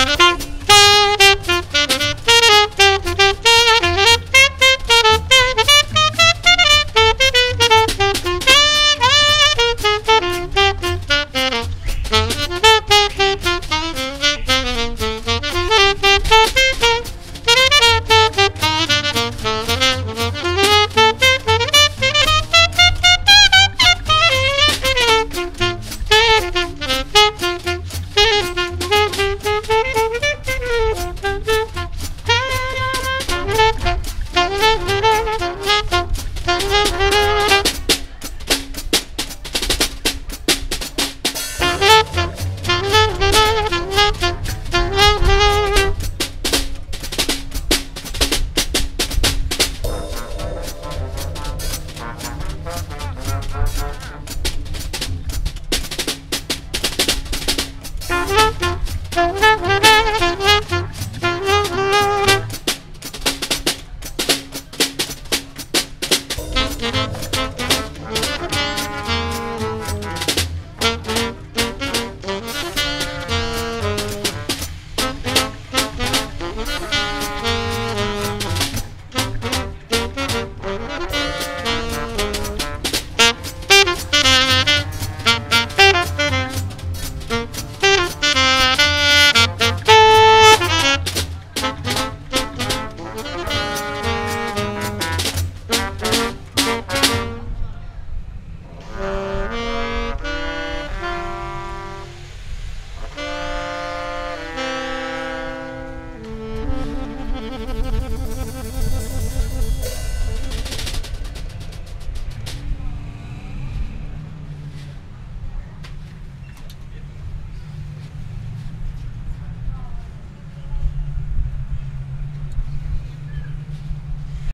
Thank Bye.